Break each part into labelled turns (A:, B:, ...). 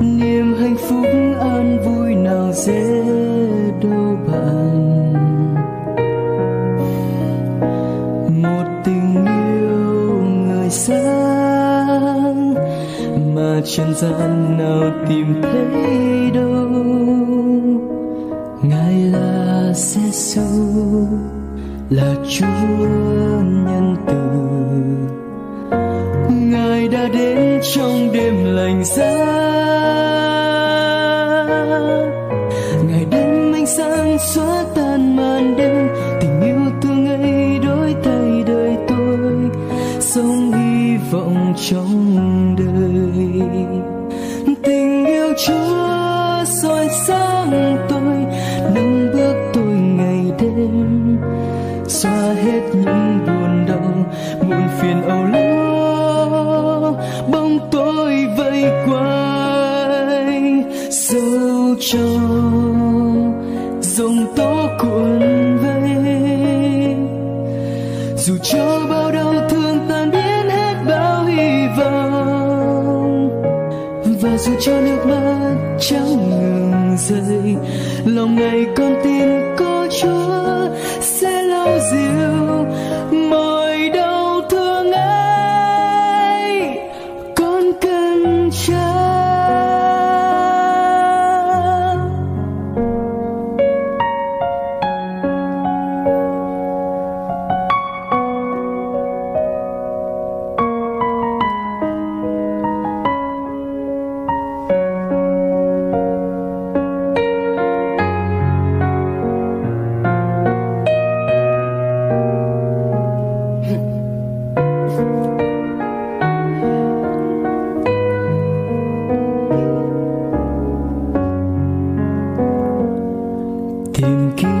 A: niềm hạnh phúc an vui nào dễ đâu bạn một tình yêu người sáng mà trần gian nào tìm thấy đâu. Ngài là Giêsu là Chúa đêm lạnh giá ngài đem sáng xóa tan màn đêm, tình yêu thương ấy đổi thay đời tôi. Sống hy vọng trong đời dấu cho dòng tố cuộn vây. Dù cho bao đau thương tan biến hết bao hy vọng, và dù cho nước mắt chẳng ngừng rơi, lòng ngày con tin có chúa sẽ lau dịu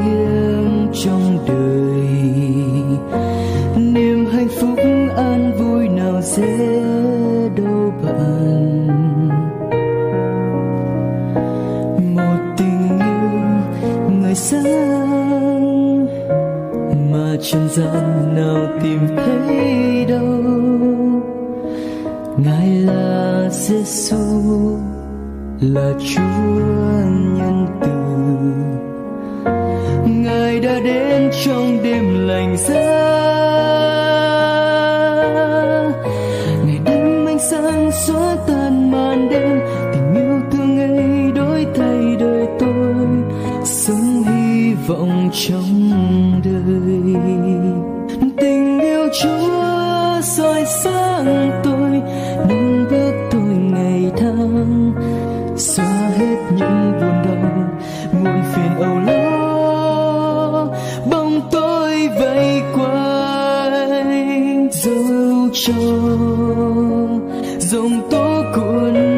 A: kiếm trong đời. Niềm hạnh phúc an vui nào dễ đâu bạn. Một tình yêu người sáng mà trần gian nào tìm thấy đâu. Ngài là giêsu là chúa. Trong đêm lạnh giá. Ngày đêm ánh sáng xóa tan màn đêm, tình yêu thương ấy đổi thay đời tôi. Sống hy vọng trong đời. Tình yêu chúa soi sáng tôi nâng bước tôi ngày tháng. Xóa hết những buồn đau muôn phiền âu lo. Dấu cho dòng tố cuộn